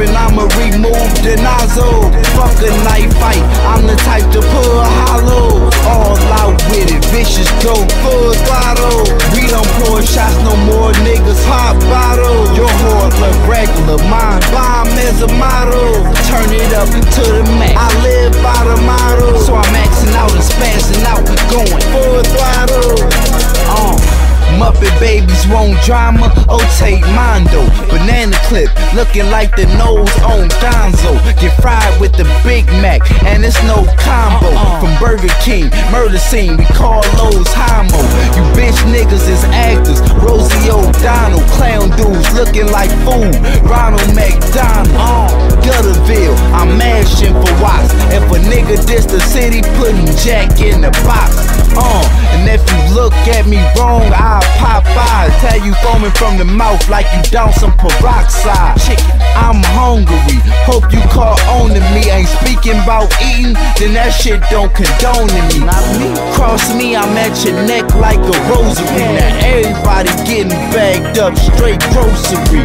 And I'ma remove the nozzle. Fuck a knife fight, I'm the type to pull a hollow. Want drama, oh take Mondo. Banana clip, looking like the nose on Gonzo. Get fried with the Big Mac, and it's no combo. From Burger King, murder scene, we call those Homo. You bitch niggas is actors, Rosie O'Donnell. Clown dudes looking like food, Ronald McDonald. Gutterville, I'm mashing for watts. If a nigga diss the city, putting Jack in the box. Uh, and if you look at me wrong, I'll pop. Tell you foaming from the mouth like you down some peroxide. Chicken, I'm hungry. Hope you caught on to me. Ain't speaking about eating, then that shit don't condone to me. Not me. Cross me, I'm at your neck like a rosary. Now everybody getting bagged up, straight grocery.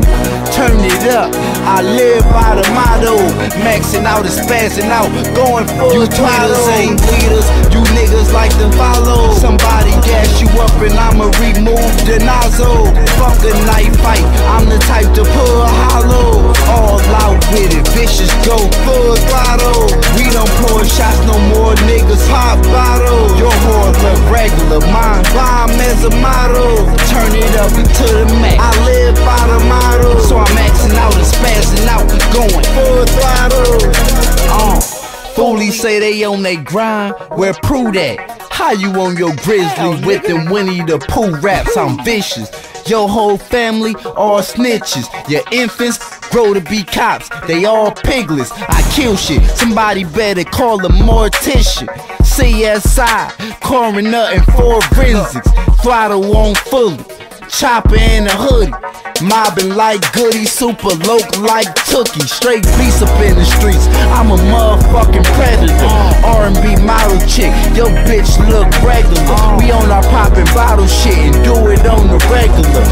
Turn it up. I live by the motto. Maxing out is spazzing out, going full You tweeters ain't leaders. You niggas like to follow. Somebody gas you up and I'ma remove the nozzle. Fuck a knife fight. I'm the type to pull a hollow. All out with it. Vishiss go full throttle. A. Turn it up to the max. I live by the motto. So I'm maxing out and spazzing out. Going full throttle. Uh. Foolies say they on they grind, where prove that? How you on your grizzly with them Winnie the Pooh raps? I'm vicious. Your whole family all snitches. Your infants grow to be cops. They all piglets. I kill shit. Somebody better call a mortician. CSI, coroner and forensics. Throttle on fully. Chopper in the hoodie. Mobbing like goody, super local like Tookie. Straight beast up in the streets. I'm a motherfucking predator. R&B model chick, your bitch look regular. We on our poppin' bottle shit and do it on the regular.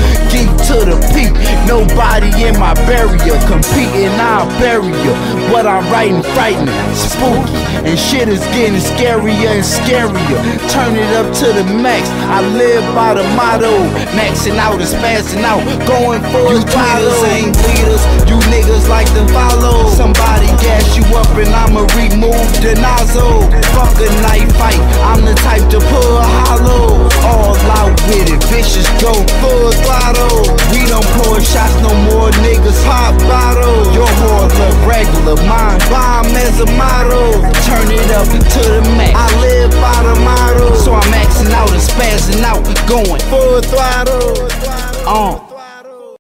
Nobody in my barrier. Competing, I'll bury ya. What I'm writing, frightening, spooky. And shit is getting scarier and scarier. Turn it up to the max. I live by the motto. Maxing out and spazzing out. Going for you tweeters ain't leaders. You niggas like to follow. Somebody a model. Turn it up to the max. I live by the motto. So I'm maxing out and spazzing out. We going full throttle. Uh.